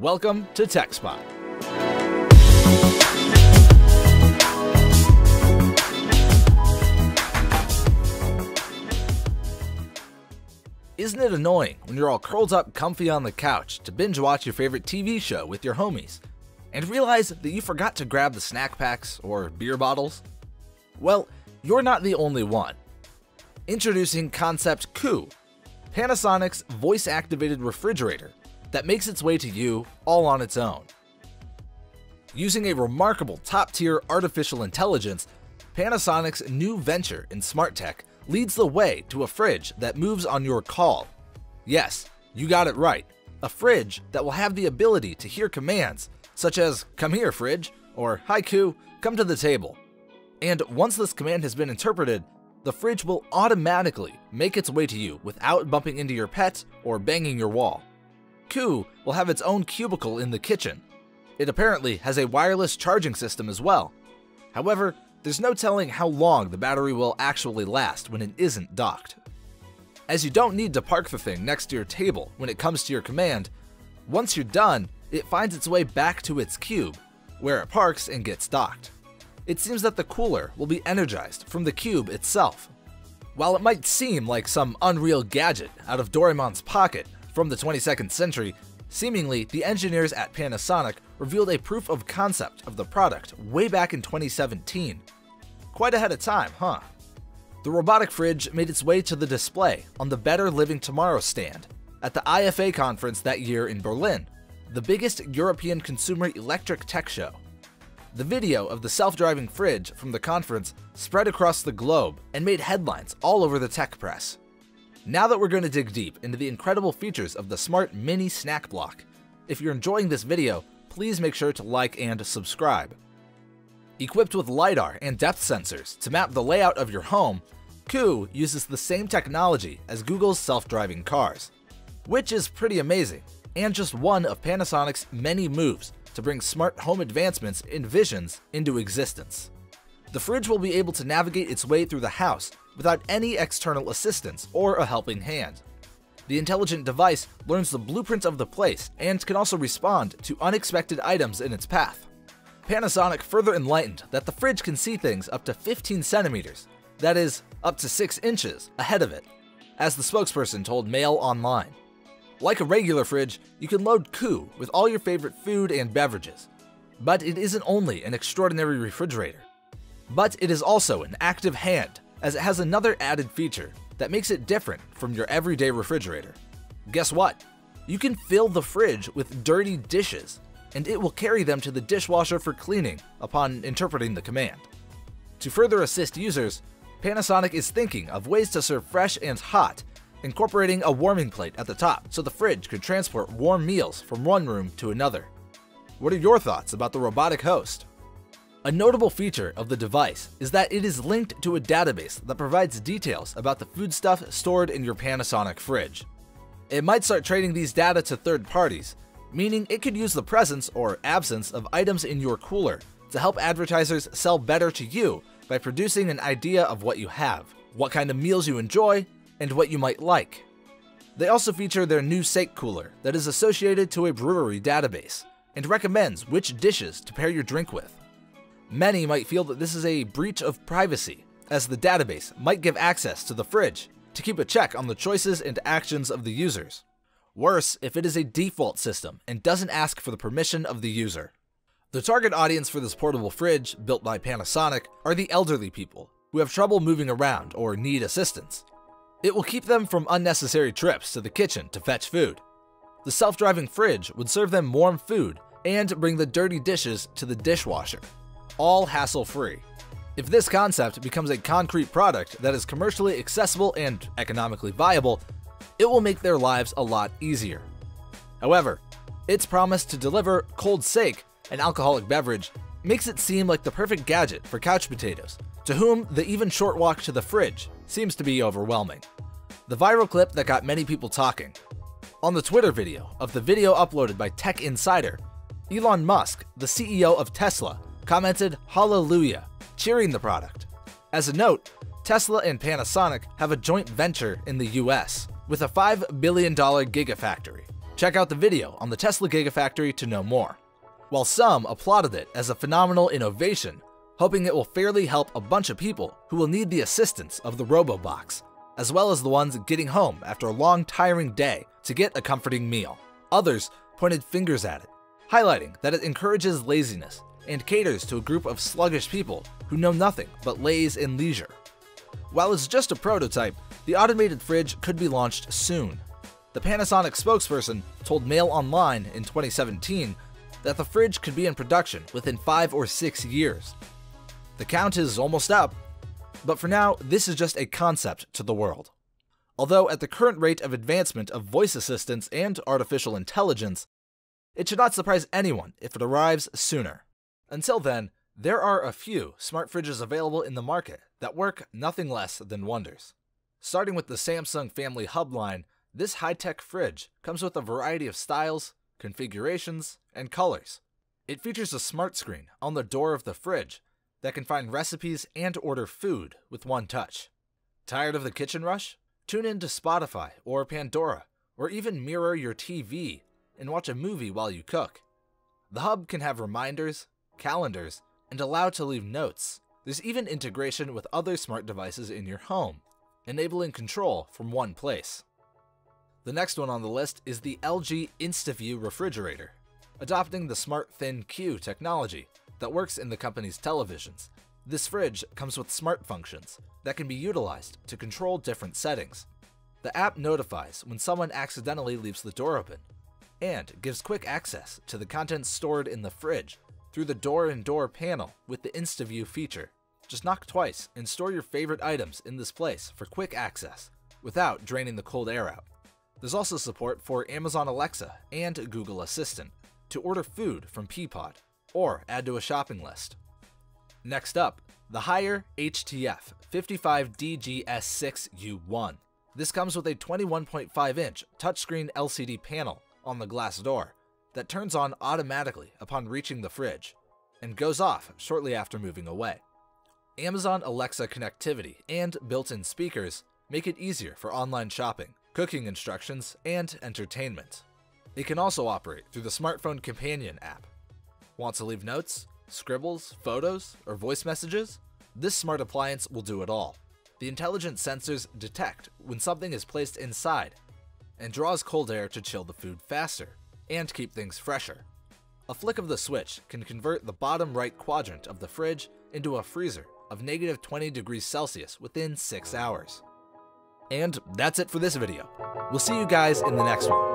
Welcome to TechSpot. Isn't it annoying when you're all curled up comfy on the couch to binge watch your favorite TV show with your homies and realize that you forgot to grab the snack packs or beer bottles? Well, you're not the only one. Introducing Concept Ku, Panasonic's voice activated refrigerator that makes its way to you all on its own. Using a remarkable top tier artificial intelligence, Panasonic's new venture in smart tech leads the way to a fridge that moves on your call. Yes, you got it right. A fridge that will have the ability to hear commands such as, Come here, fridge, or Hey Ku, come to the table. And once this command has been interpreted, the fridge will automatically make its way to you without bumping into your pet or banging your wall. Will have its own cubicle in the kitchen. It apparently has a wireless charging system as well. However, there's no telling how long the battery will actually last when it isn't docked. As you don't need to park the thing next to your table when it comes to your command, once you're done, it finds its way back to its cube, where it parks and gets docked. It seems that the cooler will be energized from the cube itself. While it might seem like some unreal gadget out of Doraemon's pocket from the 22nd century, seemingly the engineers at Panasonic revealed a proof of concept of the product way back in 2017. Quite ahead of time, huh? The robotic fridge made its way to the display on the Better Living Tomorrow stand at the IFA conference that year in Berlin, the biggest European consumer electric tech show. The video of the self driving fridge from the conference spread across the globe and made headlines all over the tech press. Now that we're going to dig deep into the incredible features of the smart mini snack block, if you're enjoying this video, please make sure to like and subscribe. Equipped with LiDAR and depth sensors to map the layout of your home, Ku uses the same technology as Google's self-driving cars, which is pretty amazing, and just one of Panasonic's many moves to bring smart home advancements and visions into existence. The fridge will be able to navigate its way through the house without any external assistance or a helping hand. The intelligent device learns the blueprints of the place and can also respond to unexpected items in its path. Panasonic further enlightened that the fridge can see things up to 15 centimeters, that is, up to 6 inches, ahead of it, as the spokesperson told Mail Online. Like a regular fridge, you can load Ku with all your favorite food and beverages. But it isn't only an extraordinary refrigerator. But it is also an active hand, as it has another added feature that makes it different from your everyday refrigerator. Guess what? You can fill the fridge with dirty dishes, and it will carry them to the dishwasher for cleaning upon interpreting the command. To further assist users, Panasonic is thinking of ways to serve fresh and hot, incorporating a warming plate at the top so the fridge could transport warm meals from one room to another. What are your thoughts about the robotic host? A notable feature of the device is that it is linked to a database that provides details about the foodstuff stored in your Panasonic fridge. It might start trading these data to third parties, meaning it could use the presence or absence of items in your cooler to help advertisers sell better to you by producing an idea of what you have, what kind of meals you enjoy, and what you might like. They also feature their new Sake cooler that is associated to a brewery database and recommends which dishes to pair your drink with. Many might feel that this is a breach of privacy, as the database might give access to the fridge to keep a check on the choices and actions of the users. Worse if it is a default system and doesn't ask for the permission of the user. The target audience for this portable fridge, built by Panasonic, are the elderly people who have trouble moving around or need assistance. It will keep them from unnecessary trips to the kitchen to fetch food. The self driving fridge would serve them warm food and bring the dirty dishes to the dishwasher, all hassle free. If this concept becomes a concrete product that is commercially accessible and economically viable, it will make their lives a lot easier. However, its promise to deliver cold sake, an alcoholic beverage, makes it seem like the perfect gadget for couch potatoes, to whom the even short walk to the fridge seems to be overwhelming. The viral clip that got many people talking. On the Twitter video of the video uploaded by Tech Insider, Elon Musk, the CEO of Tesla, commented Hallelujah, cheering the product. As a note, Tesla and Panasonic have a joint venture in the US with a $5 billion gigafactory, Check out the video on the Tesla Gigafactory to know more. While some applauded it as a phenomenal innovation, hoping it will fairly help a bunch of people who will need the assistance of the RoboBox, as well as the ones getting home after a long, tiring day to get a comforting meal. Others pointed fingers at it, highlighting that it encourages laziness and caters to a group of sluggish people who know nothing but lays and leisure. While it's just a prototype, the automated fridge could be launched soon. The Panasonic spokesperson told Mail Online in 2017 that the fridge could be in production within 5 or 6 years. The count is almost up, but for now, this is just a concept to the world. Although at the current rate of advancement of voice assistants and artificial intelligence, it should not surprise anyone if it arrives sooner. Until then, there are a few smart fridges available in the market that work nothing less than wonders. Starting with the Samsung Family Hub line, this high tech fridge comes with a variety of styles, configurations, and colors. It features a smart screen on the door of the fridge that can find recipes and order food with one touch. Tired of the kitchen rush? Tune in to Spotify or Pandora, or even mirror your TV and watch a movie while you cook. The hub can have reminders, calendars, and allow to leave notes. There's even integration with other smart devices in your home, enabling control from one place. The next one on the list is the LG InstaView refrigerator, adopting the SmartThinQ technology that works in the company's televisions. This fridge comes with smart functions that can be utilized to control different settings. The app notifies when someone accidentally leaves the door open and gives quick access to the contents stored in the fridge through the door and door panel with the InstaView feature. Just knock twice and store your favorite items in this place for quick access without draining the cold air out. There's also support for Amazon Alexa and Google Assistant to order food from Peapod or add to a shopping list. Next up, the Haier HTF 55DGS6U1. This comes with a 21.5 inch touchscreen LCD panel on the glass door that turns on automatically upon reaching the fridge and goes off shortly after moving away. Amazon Alexa connectivity and built in speakers make it easier for online shopping, cooking instructions, and entertainment. It can also operate through the smartphone companion app, Want to leave notes, scribbles, photos, or voice messages? This smart appliance will do it all. The intelligent sensors detect when something is placed inside and draws cold air to chill the food faster and keep things fresher. A flick of the switch can convert the bottom right quadrant of the fridge into a freezer of negative 20 degrees Celsius within 6 hours. And that's it for this video. We'll see you guys in the next one.